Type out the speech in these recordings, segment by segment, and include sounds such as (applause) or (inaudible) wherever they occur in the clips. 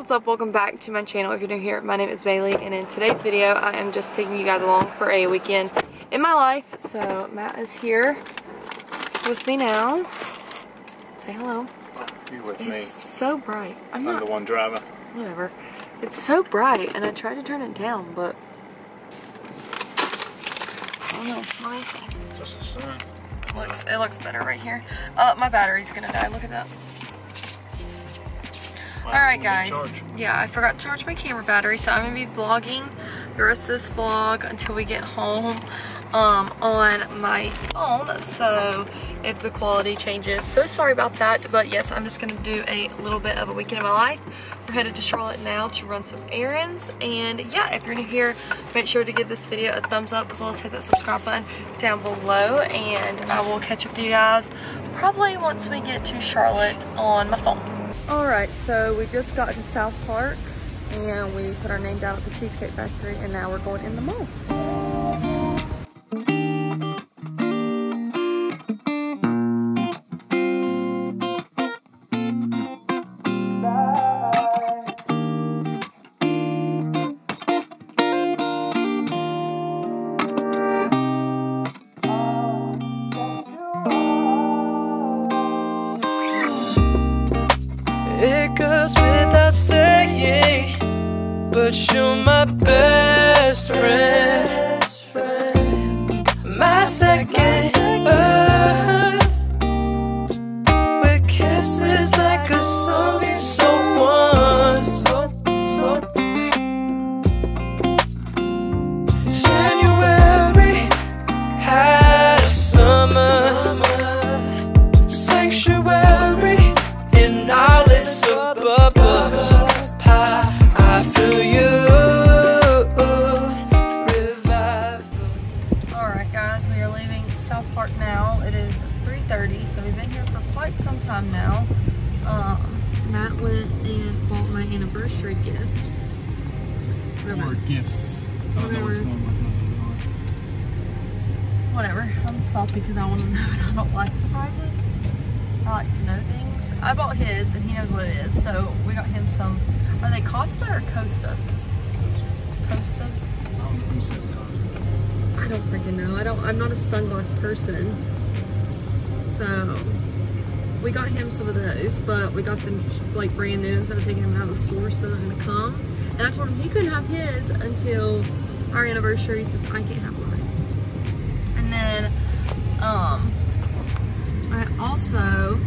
what's up? Welcome back to my channel. If you're new here, my name is Bailey, and in today's video, I am just taking you guys along for a weekend in my life. So, Matt is here with me now. Say hello. You with It's me. so bright. I'm I'm not, the one driver whatever. It's so bright, and I tried to turn it down, but I don't know. Let me see. Just the sun. It looks, it looks better right here. Uh, my battery's gonna die. Look at that. Wow, Alright guys, yeah, I forgot to charge my camera battery, so I'm going to be vlogging the rest of this vlog until we get home um, on my phone, so if the quality changes, so sorry about that, but yes, I'm just going to do a little bit of a weekend of my life. We're headed to Charlotte now to run some errands, and yeah, if you're new here, make sure to give this video a thumbs up, as well as hit that subscribe button down below, and I will catch up with you guys probably once we get to Charlotte on my phone. All right, so we just got to South Park and we put our name down at the Cheesecake Factory and now we're going in the mall. But you're my best friend. I'm because I want to (laughs) know and I don't like surprises. I like to know things. I bought his and he knows what it is, so we got him some. Are they Costa or Costas? Costas? I don't freaking know. I don't. I'm not a sunglass person. So we got him some of those, but we got them like brand new instead of taking them out of the store, so they're gonna come. And I told him he couldn't have his until our anniversary, since I can't have um, I also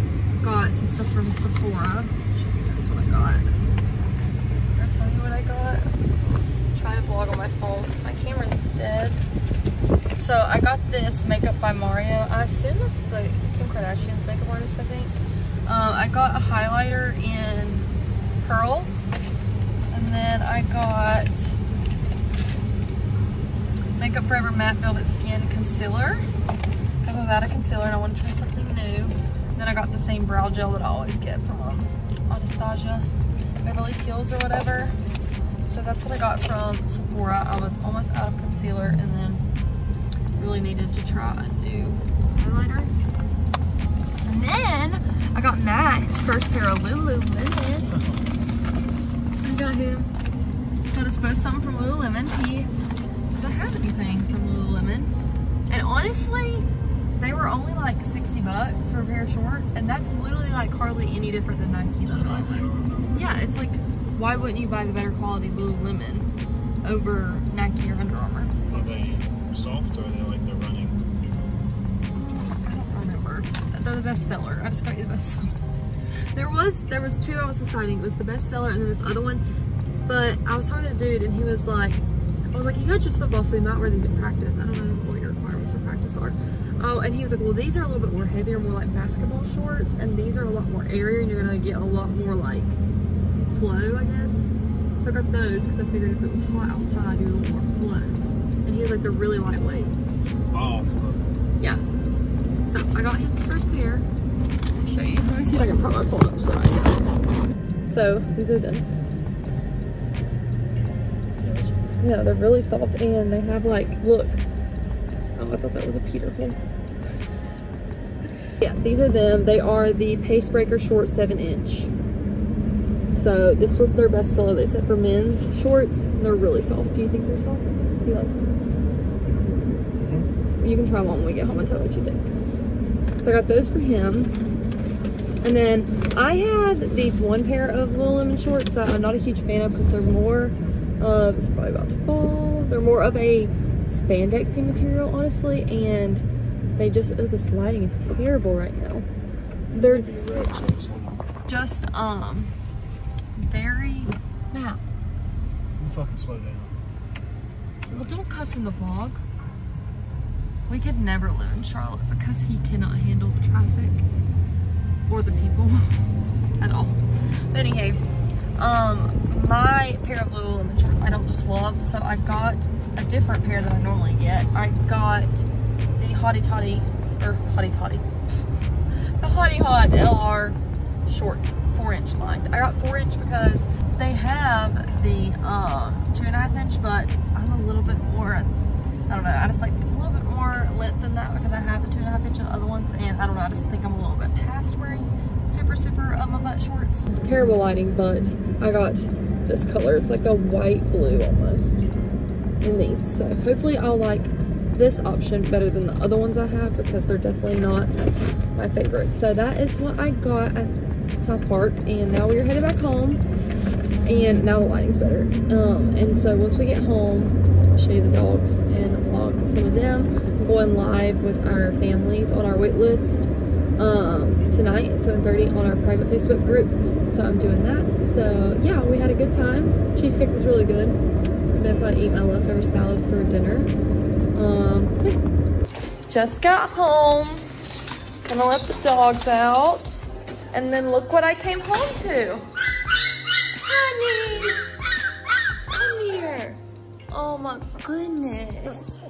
got some stuff from Sephora. Guys what I got. Can I tell you what I got? trying to vlog on my phone since my camera's dead. So I got this makeup by Mario. I assume that's the Kim Kardashian's makeup artist, I think. Um, I got a highlighter in Pearl. And then I got Makeup Forever Matte Velvet Skin Concealer. I've a concealer and I want to try something new. Then I got the same brow gel that I always get from um, Anastasia Beverly Hills or whatever. So that's what I got from Sephora. I was almost out of concealer and then really needed to try a new highlighter. And then I got Matt his first pair of Lululemon. I got him. Got us both something from Lululemon. He doesn't have anything from Lululemon. And honestly, they were only like 60 bucks for a pair of shorts. And that's literally like hardly any different than Nike. Yeah, it's like, why wouldn't you buy the better quality blue Lululemon over Nike or Under Armour? Are they soft or are they like they're running? I don't remember. They're the best seller. I just got you the best seller. There was there was two I was deciding. It was the best seller and then this other one. But I was talking to the dude and he was like, I was like, he coaches football, so he might wear these in practice. I don't know what your requirements for practice are. Oh, and he was like, well, these are a little bit more heavier, more like basketball shorts, and these are a lot more airier, and you're gonna get a lot more like flow, I guess. So I got those because I figured if it was hot outside, you would a little more flow. And he was like, they're really lightweight. Ball flow. Yeah. So I got him his first pair. Let me show you. Let me see if I can put my phone up so So these are them. Yeah, they're really soft and they have like, look. I thought that was a Peter hole. Yeah, these are them. They are the Pace Breaker Short 7 inch. So this was their best seller. They said for men's shorts, they're really soft. Do you think they're soft? Do you like? Mm-hmm. You can try one when we get home and tell me what you think. So I got those for him. And then I have these one pair of Lululemon shorts that I'm not a huge fan of because they're more of, it's probably about to fall. They're more of a spandexy material, honestly. And they just, oh, this lighting is terrible right now. They're just, um, very, now, You fucking slow down. well, don't cuss in the vlog. We could never live in Charlotte because he cannot handle the traffic or the people (laughs) at all. But anyhow, um, my pair of Lululemon shorts I don't just love, so I got a different pair than I normally get. I got the Hottie Toddy, or Hottie Toddy, the Hotty Hot LR short, four inch lined. I got four inch because they have the um, two and a half inch, but I'm a little bit more, I don't know, I just like a little bit more length than that because I have the two and a half inch of the other ones, and I don't know, I just think I'm a little bit past wearing super, super of my butt shorts. Terrible lighting, but I got this color. It's like a white blue almost in these. So hopefully I'll like this option better than the other ones I have because they're definitely not my favorite. So that is what I got at South Park and now we are headed back home and now the lighting's better. Um, and so once we get home, I'll show you the dogs and vlog some of them. I'm going live with our families on our wait list um, tonight at 7.30 on our private Facebook group. So I'm doing that. So yeah, we had a good time. Cheesecake was really good. Definitely eat my leftover salad for dinner. Um. Just got home. Gonna let the dogs out. And then look what I came home to. Honey, come here. Oh my goodness.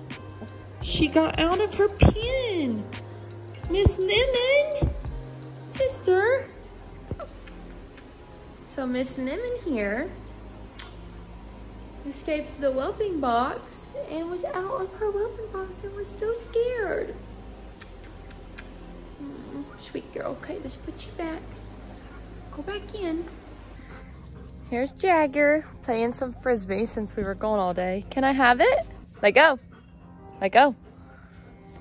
She got out of her pen. Miss Lemon, sister. So Miss Lemon here escaped the whelping box and was out of her whelping box and was so scared. Mm, sweet girl. Okay, let's put you back. Go back in. Here's Jagger playing some frisbee since we were gone all day. Can I have it? Let go. Let go.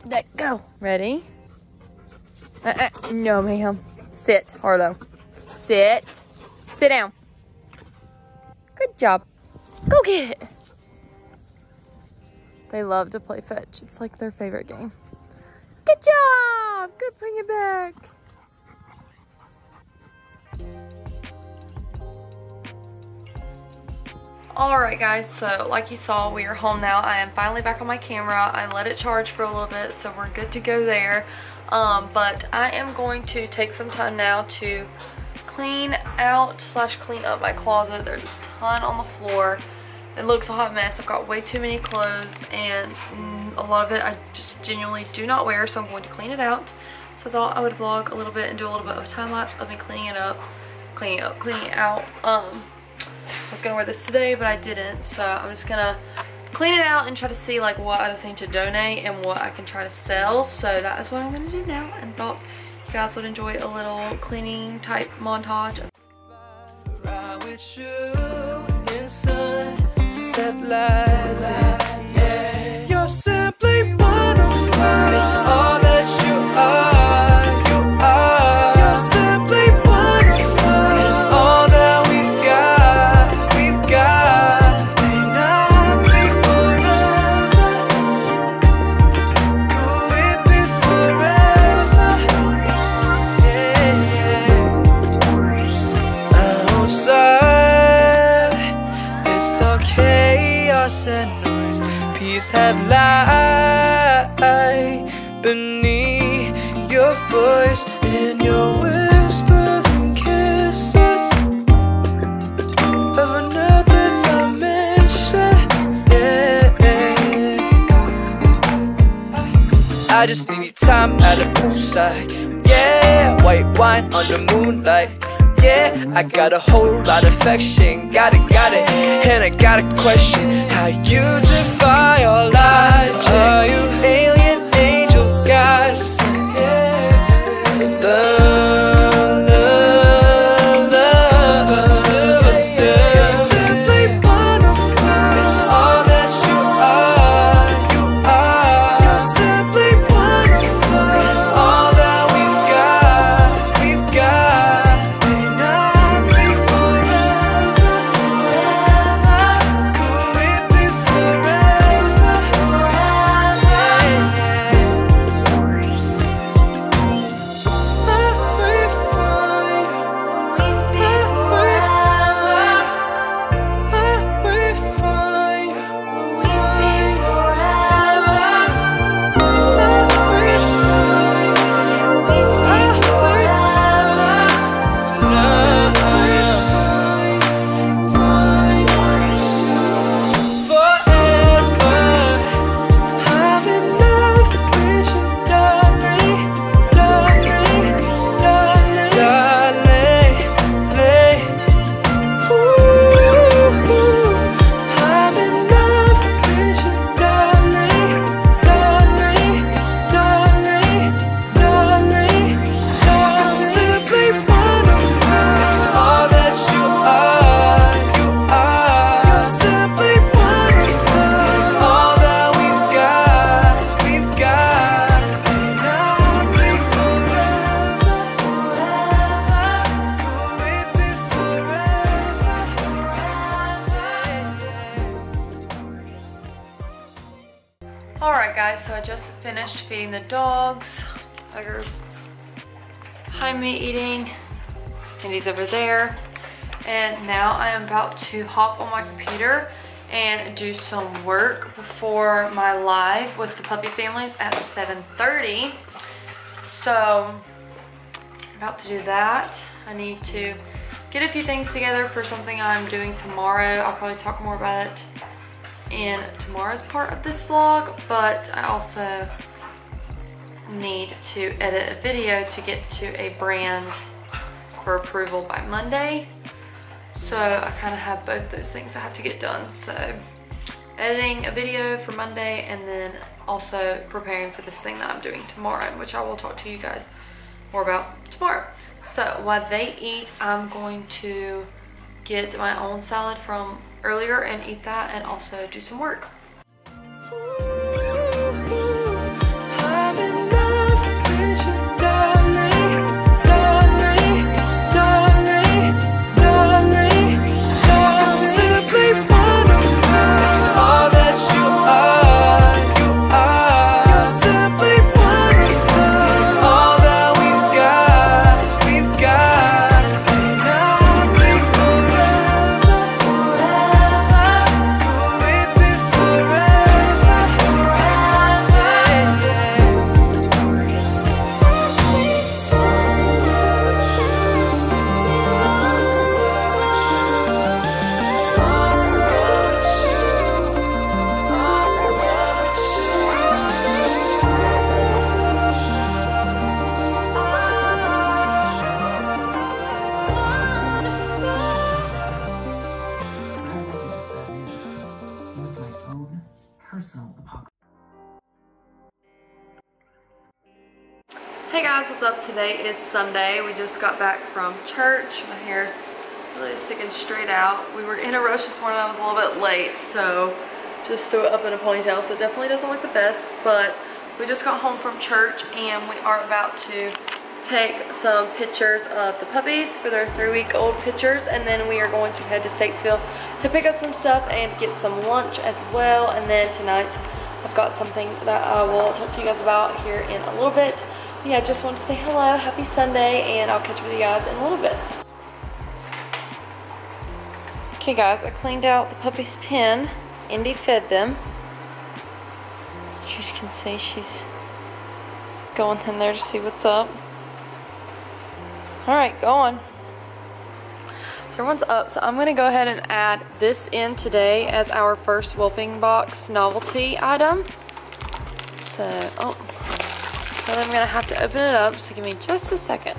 Let go. Ready? Uh, uh, no, ma'am. Sit, Harlow. Sit. Sit down. Good job. Go get it. They love to play fetch. It's like their favorite game. Good job. Good, bring it back. Alright guys, so like you saw, we are home now. I am finally back on my camera. I let it charge for a little bit, so we're good to go there. Um, but I am going to take some time now to clean out slash clean up my closet. There's a ton on the floor. It looks a hot mess. I've got way too many clothes and mm, a lot of it I just genuinely do not wear, so I'm going to clean it out. So I thought I would vlog a little bit and do a little bit of a time lapse of me cleaning it up, cleaning it up, cleaning it out. Um, I was gonna wear this today, but I didn't. So I'm just gonna clean it out and try to see like what I just need to donate and what I can try to sell. So that is what I'm gonna do now and thought you guys would enjoy a little cleaning type montage. Sunset lights. Had lie beneath your voice and your whispers and kisses of another dimension. Yeah. I just need time at a poolside. Yeah, white wine the moonlight. I got a whole lot of affection. Got it, got it. And I got a question. How you defy all logic? Are you the dogs. Tiger's behind me eating. Andy's over there. And now I am about to hop on my computer and do some work before my live with the puppy families at 7.30. So, about to do that. I need to get a few things together for something I'm doing tomorrow. I'll probably talk more about it in tomorrow's part of this vlog, but I also need to edit a video to get to a brand for approval by Monday. So I kind of have both those things I have to get done. So editing a video for Monday and then also preparing for this thing that I'm doing tomorrow, which I will talk to you guys more about tomorrow. So while they eat, I'm going to get my own salad from earlier and eat that and also do some work. Guys, what's up? Today is Sunday. We just got back from church. My hair really is sticking straight out. We were in a rush this morning. I was a little bit late, so just threw it up in a ponytail. So it definitely doesn't look the best, but we just got home from church and we are about to take some pictures of the puppies for their three-week-old pictures, and then we are going to head to Statesville to pick up some stuff and get some lunch as well. And then tonight, I've got something that I will talk to you guys about here in a little bit. Yeah, just want to say hello, happy Sunday, and I'll catch up with you guys in a little bit. Okay guys, I cleaned out the puppy's pen. Indy fed them. As you can see, she's going in there to see what's up. Alright, go on. So everyone's up, so I'm gonna go ahead and add this in today as our first Whelping Box novelty item. So, oh, then I'm gonna have to open it up, so give me just a second.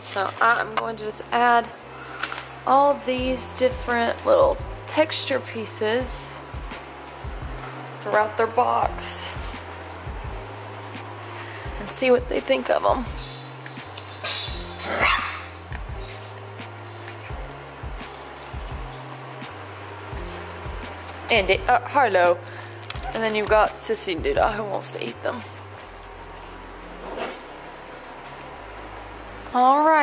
So I'm going to just add all these different little texture pieces throughout their box and see what they think of them. And it, uh, Harlow. And then you've got Sissy Duda who wants to eat them.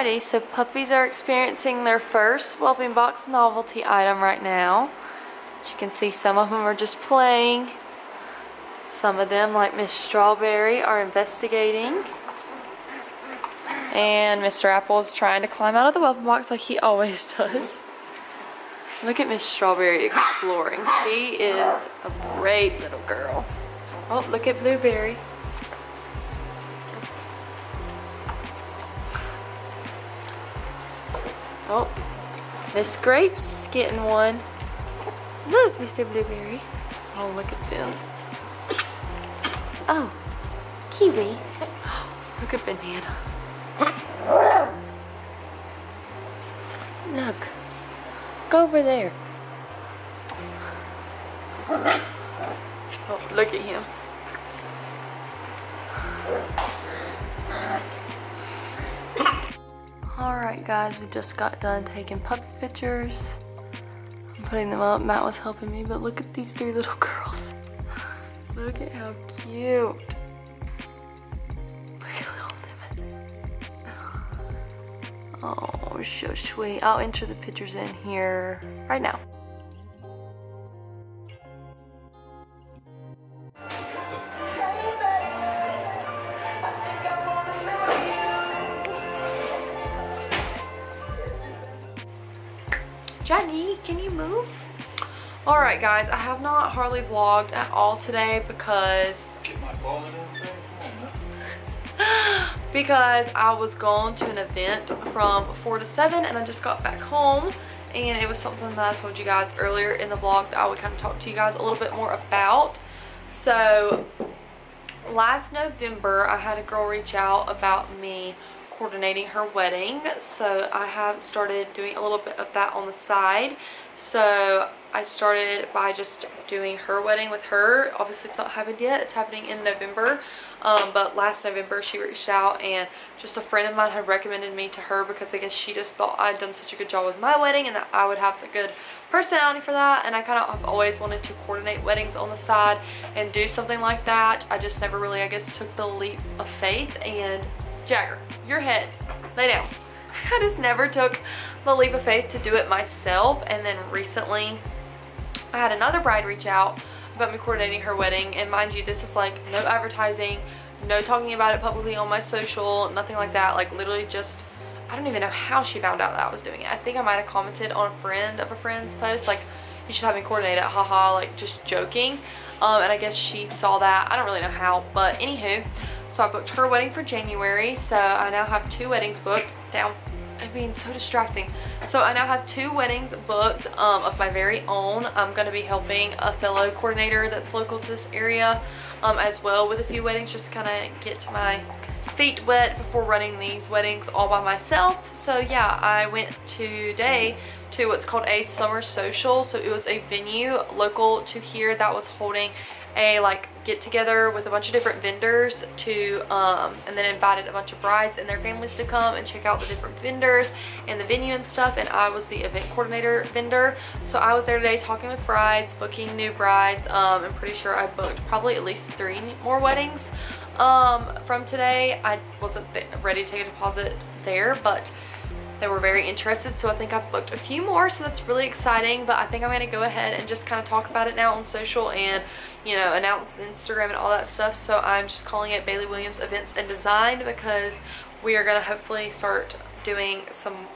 Alrighty, so puppies are experiencing their first Whelping Box novelty item right now. As you can see, some of them are just playing. Some of them, like Miss Strawberry, are investigating. And Mr. Apple is trying to climb out of the Whelping Box like he (laughs) always does. Look at Miss Strawberry exploring. She is a brave little girl. Oh, look at Blueberry. Oh, Miss Grapes getting one. Look, Mr. Blueberry. Oh, look at them. Oh, Kiwi. (gasps) Look at Banana. (gasps) Look. Go over there. Oh, look at him. Alright guys, we just got done taking puppy pictures. I'm putting them up. Matt was helping me, but look at these three little (laughs) girls. Look at how cute. Oh, so sweet. I'll enter the pictures in here right now. Johnny, can you move? All right, guys, I have not hardly vlogged at all today because Get my ball in there, Come on now. (gasps) because I was going to an event from 4 to 7 and I just got back home and it was something that I told you guys earlier in the vlog that I would kind of talk to you guys a little bit more about. So last November I had a girl reach out about me coordinating her wedding so I have started doing a little bit of that on the side. So I started by just doing her wedding with her. Obviously it's not happened yet. It's happening in November. Um, but last November she reached out and just a friend of mine had recommended me to her because I guess she just thought I'd done such a good job with my wedding and that I would have the good personality for that. And I kind of have always wanted to coordinate weddings on the side and do something like that. I just never really I guess took the leap of faith and Jagger, your head, lay down. I just never took the leap of faith to do it myself. And then recently, I had another bride reach out about me coordinating her wedding. And mind you, this is like no advertising, no talking about it publicly on my social, nothing like that. Like literally just, I don't even know how she found out that I was doing it. I think I might have commented on a friend of a friend's post, like, you should have me coordinate it, haha, like just joking. Um, and I guess she saw that. I don't really know how, but anywho, so I booked her wedding for January. So I now have two weddings booked. Down. I'm being so distracting. So I now have two weddings booked um, of my very own. I'm going to be helping a fellow coordinator that's local to this area um, as well with a few weddings just to kind of get to my feet wet before running these weddings all by myself. So yeah, I went today to what's called a summer social. So it was a venue local to here that was holding a like get together with a bunch of different vendors to um, and then invited a bunch of brides and their families to come and check out the different vendors and the venue and stuff and I was the event coordinator vendor. So I was there today talking with brides booking new brides um, I'm pretty sure I booked probably at least three more weddings um, from today. I wasn't ready to take a deposit there but they were very interested so I think I've booked a few more so that's really exciting but I think I'm going to go ahead and just kind of talk about it now on social and you know announce Instagram and all that stuff so I'm just calling it Bailey Williams Events and Design because we are going to hopefully start doing some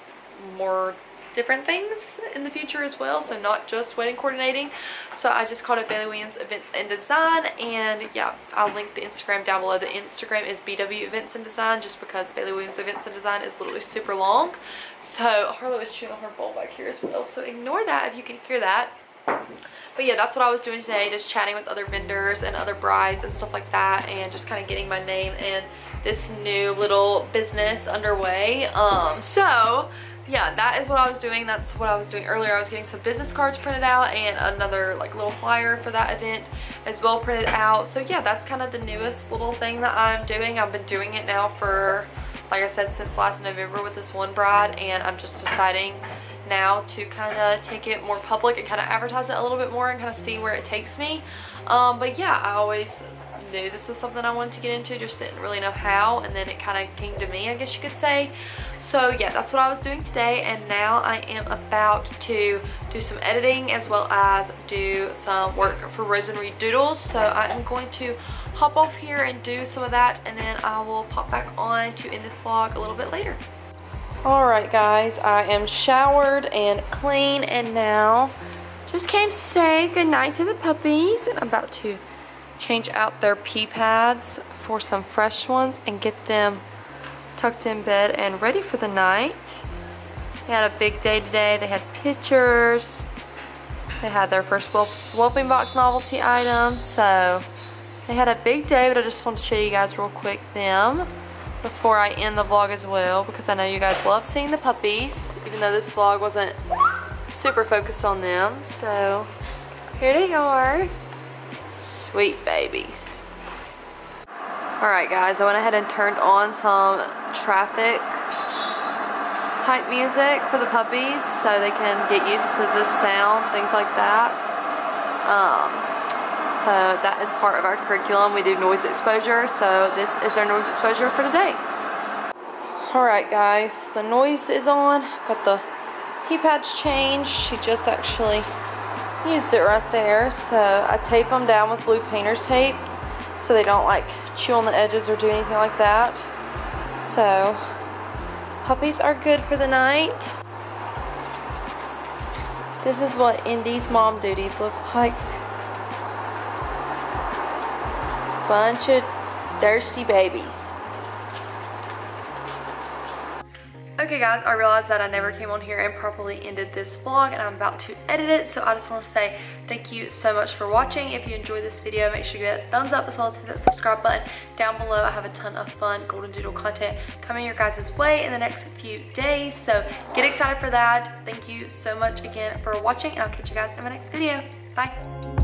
more different things in the future as well so not just wedding coordinating. So I just called it Bailey Williams Events and Design and yeah I'll link the Instagram down below. The Instagram is BW Events and Design just because Bailey Williams Events and Design is literally super long. So Harlow is chewing on her bowl back here as well so ignore that if you can hear that. But yeah that's what I was doing today just chatting with other vendors and other brides and stuff like that and just kind of getting my name in this new little business underway. Um so yeah, that is what I was doing. That's what I was doing earlier. I was getting some business cards printed out and another like little flyer for that event as well printed out. So yeah, that's kind of the newest little thing that I'm doing. I've been doing it now for, like I said, since last November with this one bride and I'm just deciding now to kind of take it more public and kind of advertise it a little bit more and kind of see where it takes me. Um, but yeah, I always knew this was something I wanted to get into, just didn't really know how, and then it kind of came to me, I guess you could say. So yeah, that's what I was doing today, and now I am about to do some editing as well as do some work for Rose and Reid Doodles. So I am going to hop off here and do some of that, and then I will pop back on to end this vlog a little bit later. Alright guys, I am showered and clean, and now just came to say goodnight to the puppies, and I'm about to change out their pee pads for some fresh ones and get them tucked in bed and ready for the night. They had a big day today. They had pictures. They had their first Whelping Box novelty item. So they had a big day, but I just want to show you guys real quick them before I end the vlog as well because I know you guys love seeing the puppies, even though this vlog wasn't super focused on them. So here they are. Sweet babies. Alright guys, I went ahead and turned on some traffic type music for the puppies so they can get used to the sound, things like that. Um, so that is part of our curriculum. We do noise exposure, so this is our noise exposure for today. Alright guys, the noise is on. Got the heat pads changed. She just actually used it right there. So I tape them down with blue painter's tape so they don't like chew on the edges or do anything like that. So puppies are good for the night. This is what Indy's mom duties look like. Bunch of thirsty babies. Okay guys, I realized that I never came on here and properly ended this vlog and I'm about to edit it. So I just want to say thank you so much for watching. If you enjoyed this video, make sure you give it a thumbs up as well as hit that subscribe button down below. I have a ton of fun Golden Doodle content coming your guys' way in the next few days. So get excited for that. Thank you so much again for watching and I'll catch you guys in my next video. Bye.